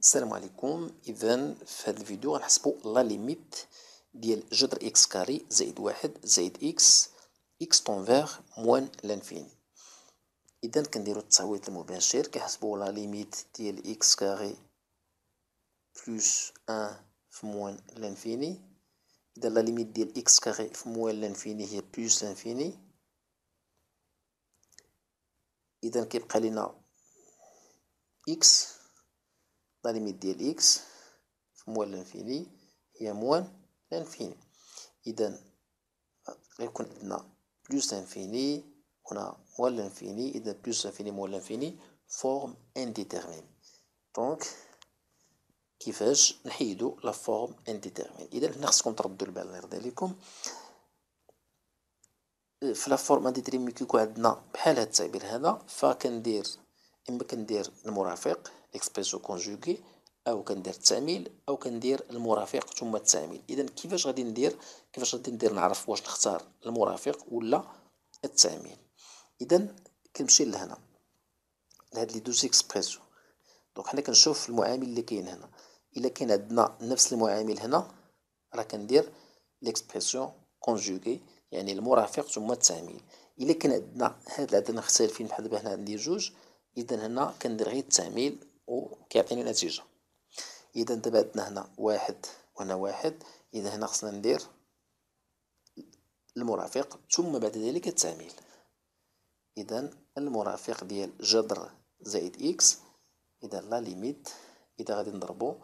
السلام عليكم. اذا في هذا الفيديو غنحسبو la limite ديال جذر x carré زائد واحد زائد x x tend vers moins l'infini اذا كنديرو التعويض المباشر كنحسبو la limite ديال x carré plus un في moins l'infini. اذا la limite ديال x carré في moins l'infini هي plus l'infini. اذا كيبقى لينا x limite ديال x في moins l'infini هي moins l'infini. إذا غيكون عندنا plus l'infini هنا moins l'infini إذا plus l'infini moins l'infini forme indéterminée donc كيفاش نحيدو la forme indéterminée إذا هنا خصكم تردو البال يرضي عليكم. في la forme indéterminée كيكون عندنا بحال هاد التعبير هذا فكندير اما كندير المرافق expression conjuguée أو كندير التعميل أو كندير المرافق ثم التعميل إذا كيفاش غادي ندير؟ كيفاش غادي ندير؟ نعرف واش نختار المرافق ولا التعميل إذا كنمشي لهنا لهاد les deux expressions donc حنا كنشوف المعامل اللي كاين هنا. إلا كاين عندنا نفس المعامل هنا راه كندير l'expression conjuguée يعني المرافق ثم التعميل إلا كان عندنا هاد العدد مختلفين بحال دابا هنا عندي جوج اذا هنا كندير غير التعميل وكيعطيني نتيجة إذا دابا عندنا هنا واحد وهنا واحد. إذا هنا خصنا ندير المرافق ثم بعد ذلك التعميل. إذا المرافق ديال جذر زائد x. إذا la limite. إذا غادي نضربو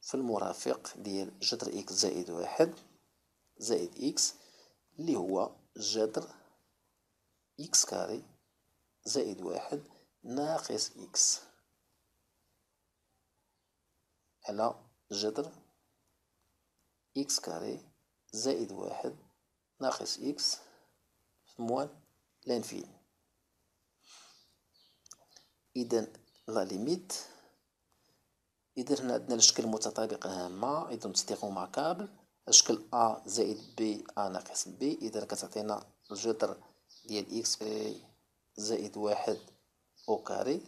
في المرافق ديال جذر x زائد واحد زائد x اللي هو جذر x carré زائد واحد ناقص x على جذر x carré زائد واحد ناقص x في moins l'infini إذا لا ليميت إذا هنا عندنا الشكل المتطابق هامة. إذا تصديق كابل. الشكل أ زائد بي أ ناقص بي إذا كتعطينا الجذر ديال إكس زائد واحد أو كاري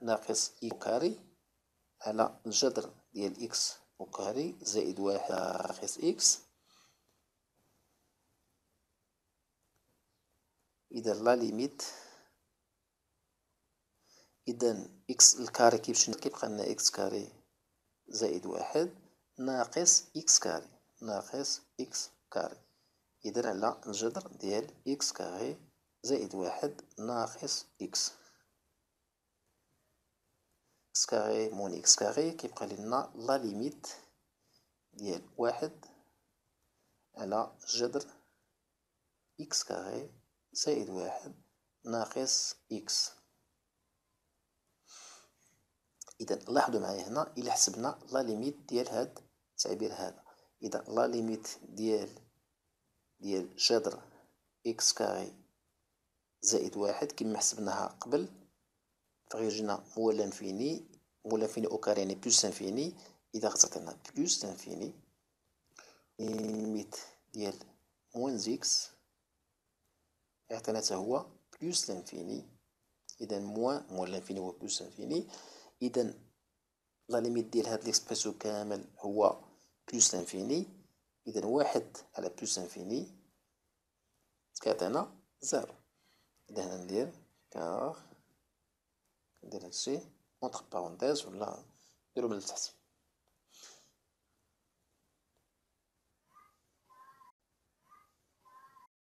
ناقص إي كاري على الجذر ديال إكس وكاري زائد واحد ناقص إكس. إذا la limite. إذا x ال carré كيمشي كيبقى؟ لنا x carré زائد واحد ناقص x carré ناقص x carré. إذا على الجذر ديال x carré زائد واحد ناقص x x carré moins x carré كيبقى لنا la limite ديال واحد على جذر x carré زائد واحد ناقص x إذا لاحظوا معايا هنا إلا حسبنا la limite ديال هاد التعبير هذا. إذا la limite ديال ديال جذر x carré زائد واحد كما حسبناها قبل. فغيجينا moins l'infini moins l'infini au carré يعني plus l'infini اذا غتعطينا plus l'infini limite ديال moins x يعطينا حتى هو plus l'infini. إذا moins moins l'infini هو plus l'infini إذا la limite ديال هاد l'expression كامل هو plus l'infini. إذا واحد على plus l'infini كيعطينا zéro. اذا هنا ندير كار ندير هادشي اونتر بارونتيز ولا نديرو من التحت